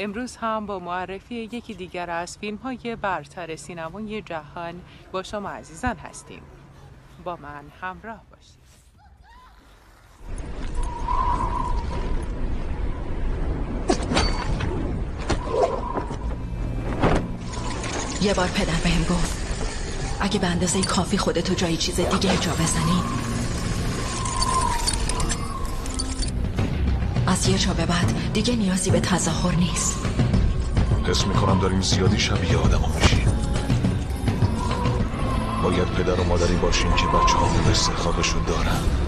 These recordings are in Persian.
امروز هم با معرفی یکی دیگر از فیلم های برتر سینمای جهان با شما عزیزان هستیم. با من همراه باشید. یه بار پدر بهم گفت اگه به اندازه کافی خودتو جایی چیز دیگه جا بزنی یه جا به بعد. دیگه نیازی به تظاهر نیست. حس می‌کنم داریم زیادی شبیه آدم میشیم. باید پدر و مادری باشیم که بچه همون استخابشون دارن.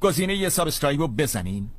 گزینه یه سابسکرایب رو بزنین.